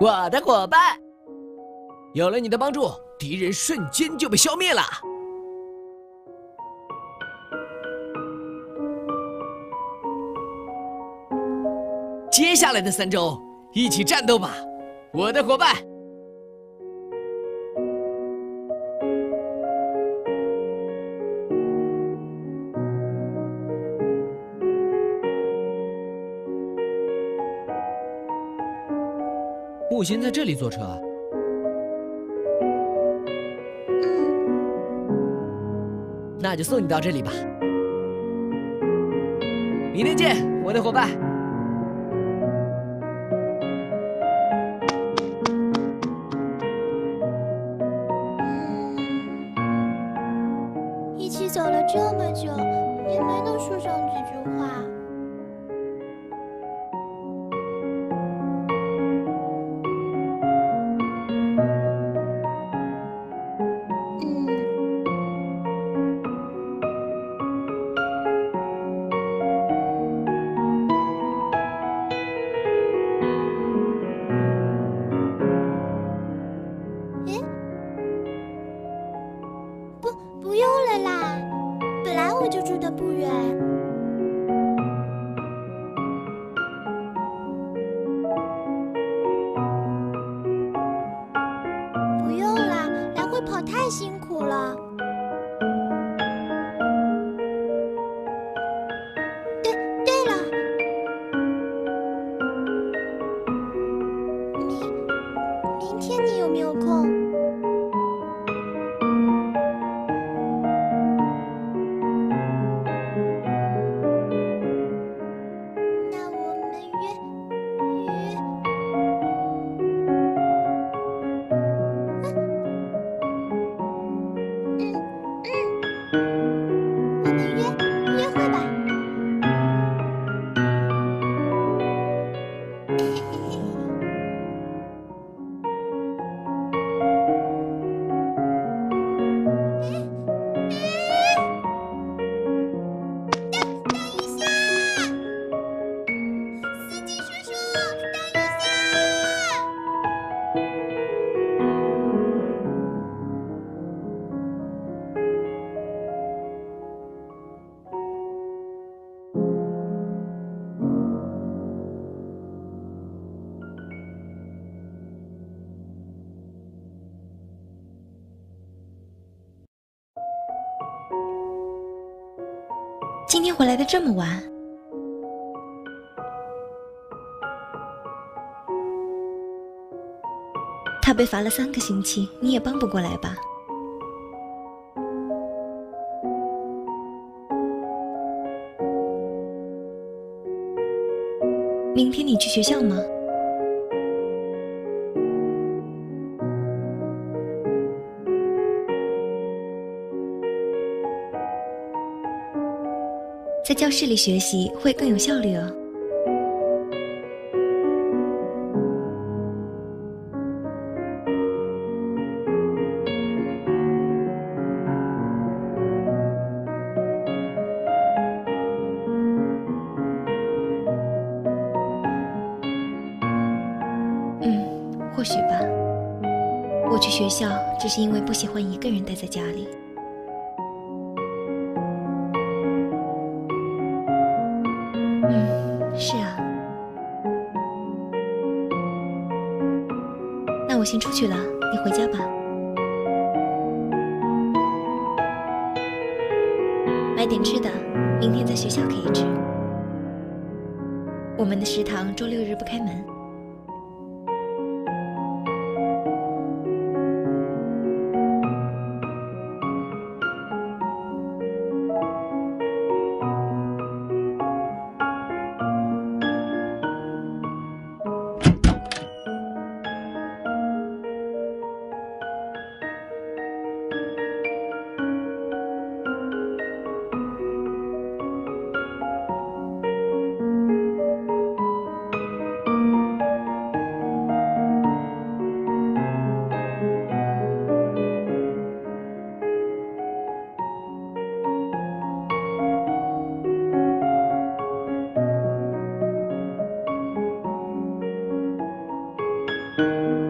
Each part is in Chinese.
我的伙伴。有了你的帮助，敌人瞬间就被消灭了。接下来的三周，一起战斗吧，我的伙伴。不先在这里坐车啊？那就送你到这里吧。明天见，我的伙伴。今天回来的这么晚，他被罚了三个星期，你也帮不过来吧？明天你去学校吗？教室里学习会更有效率哦。嗯，或许吧。我去学校只是因为不喜欢一个人待在家里。出去了，你回家吧。买点吃的，明天在学校可以吃。我们的食堂周六日不开门。Música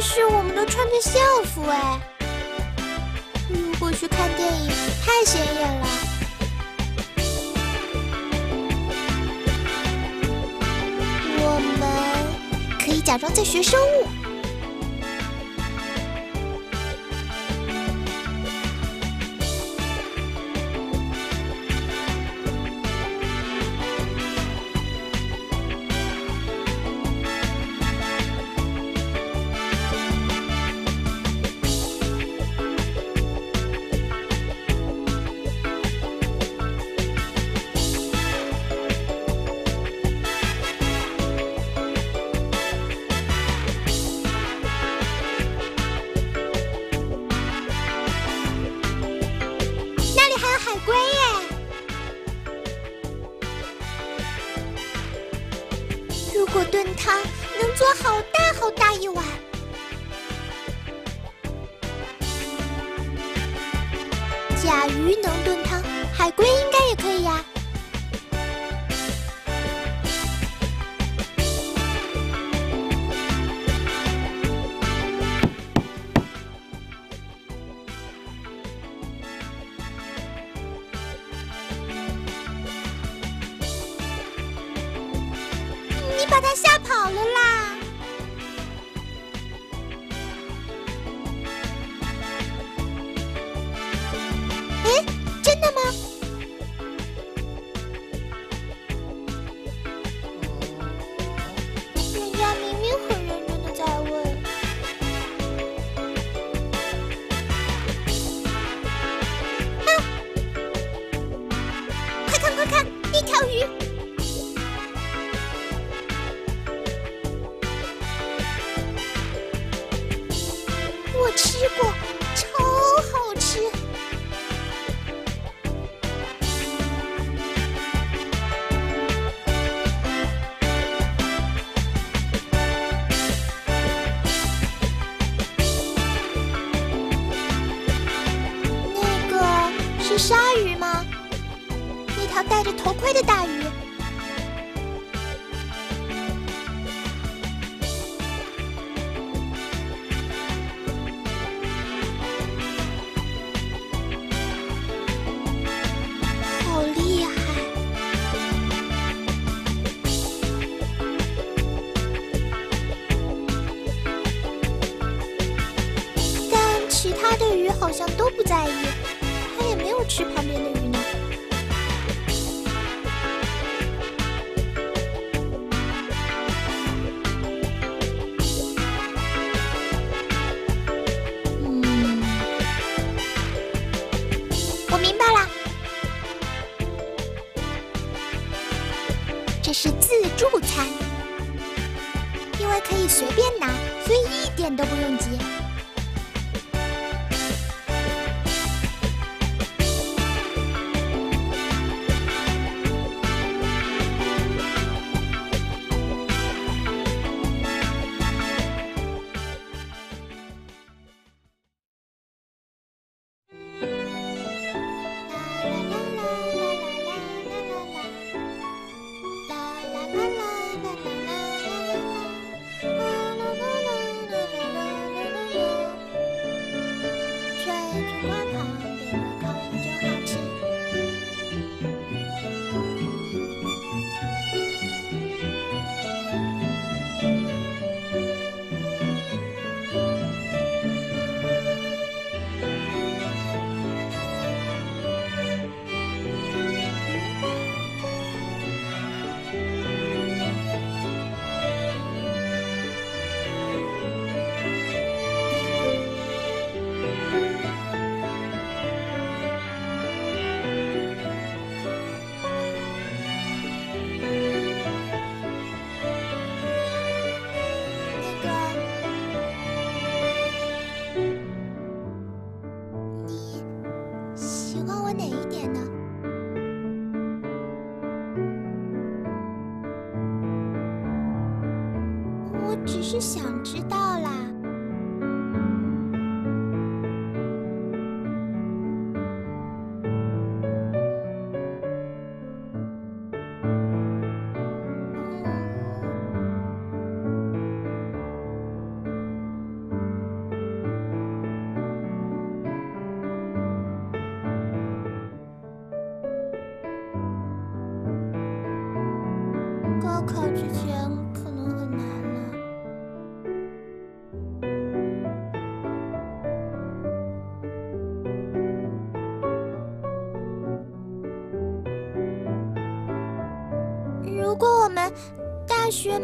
是，我们都穿着校服哎。如果去看电影，太显眼了。我们可以假装在学生物。i'm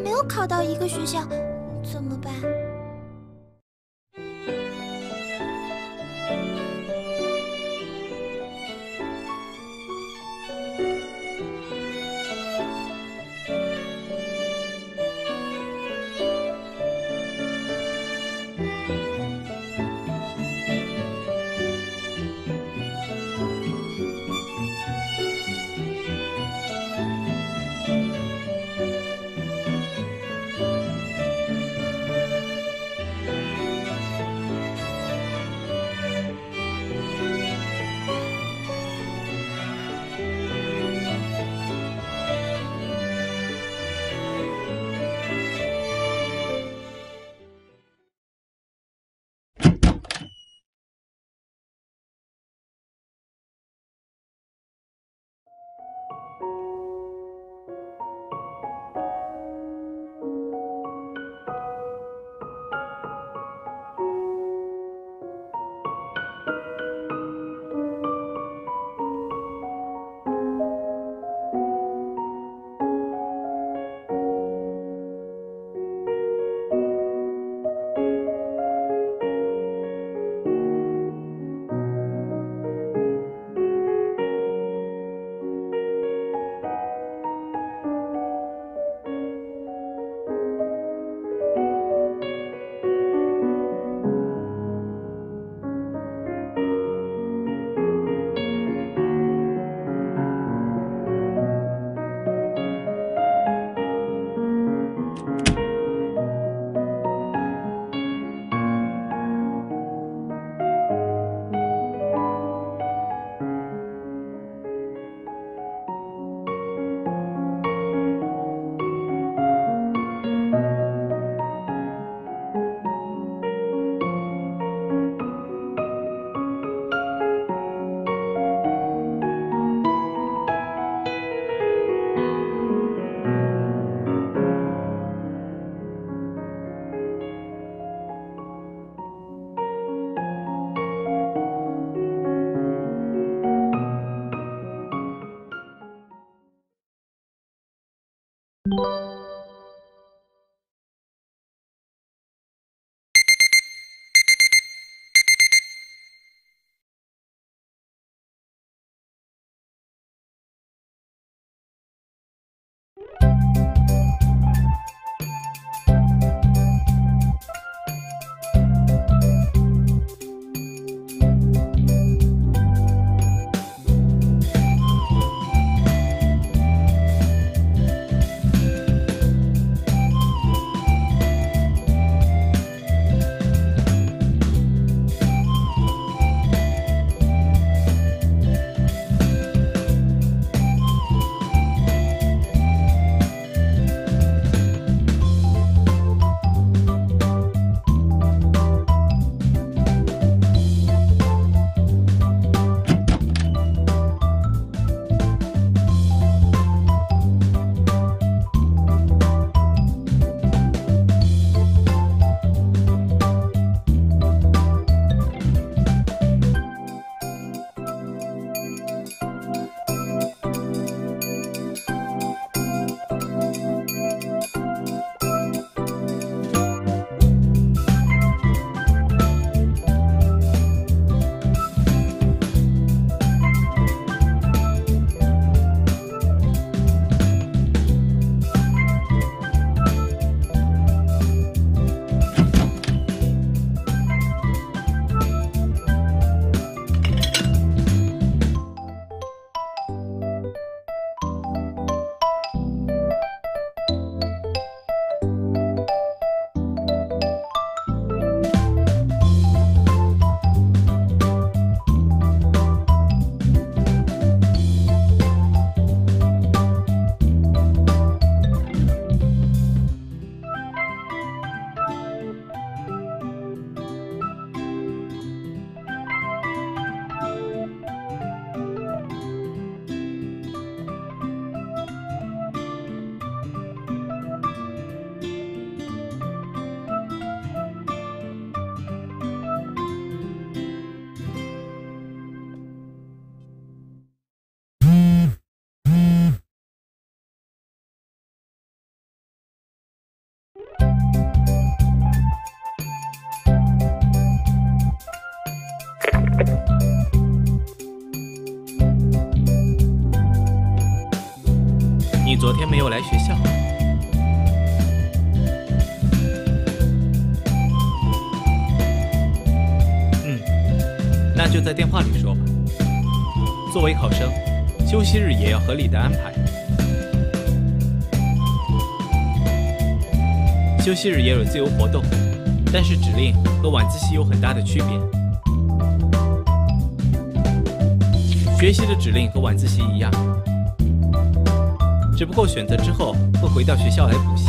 没有考到一个学校，怎么办？没有来学校。嗯，那就在电话里说吧。作为考生，休息日也要合理的安排。休息日也有自由活动，但是指令和晚自习有很大的区别。学习的指令和晚自习一样，只不过选择之后会回到学校来补习，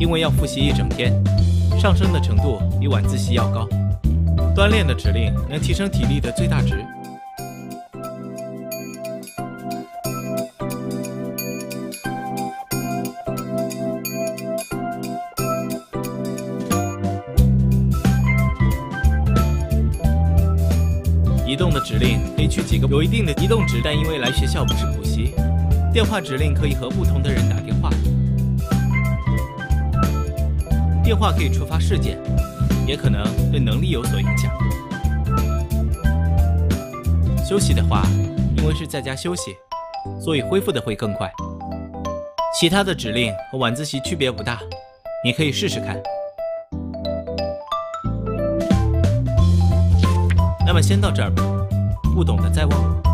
因为要复习一整天，上升的程度比晚自习要高。锻炼的指令能提升体力的最大值。移动的指令可以去几个有一定的但因为来学校不是补习，电话指令可以和不同的人打电话。电话可以触发事件。也可能对能力有所影响。休息的话，因为是在家休息，所以恢复的会更快。其他的指令和晚自习区别不大，你可以试试看。那么先到这儿吧，不懂的再问我。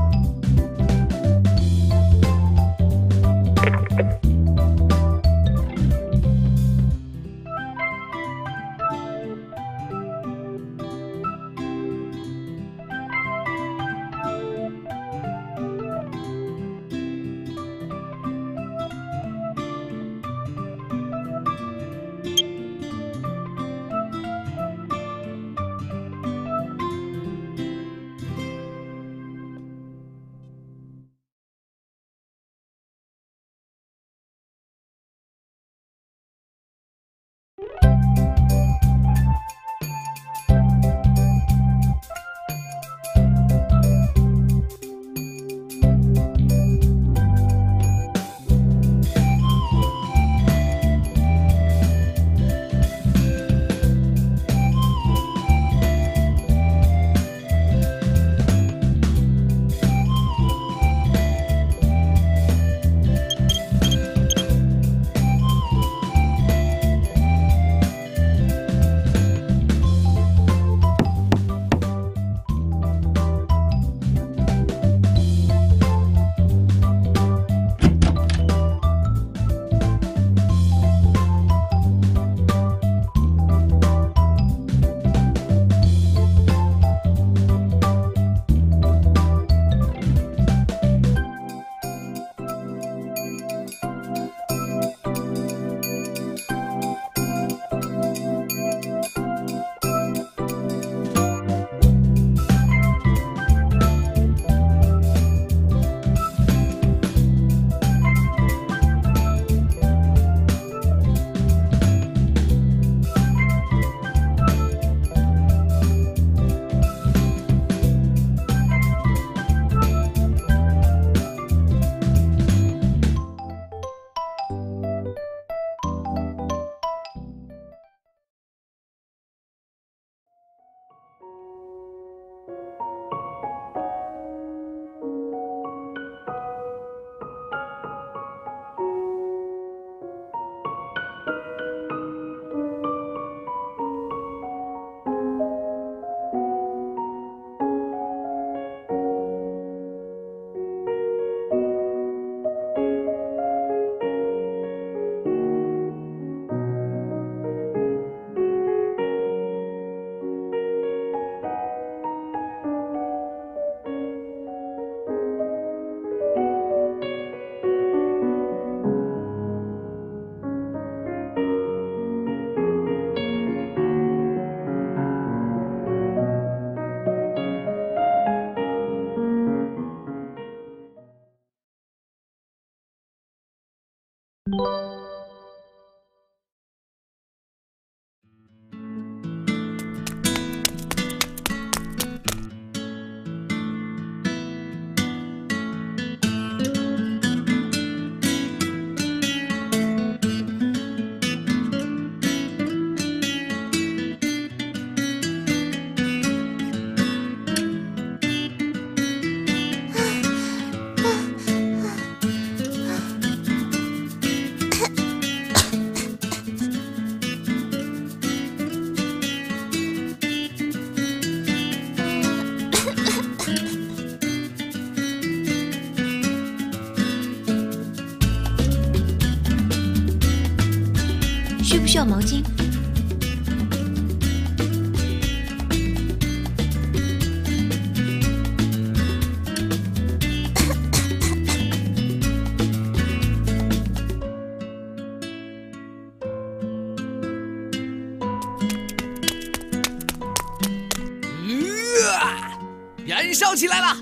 燃烧起来了！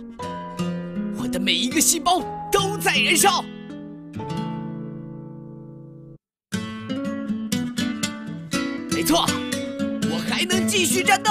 我的每一个细胞都在燃烧。没错，我还能继续战斗。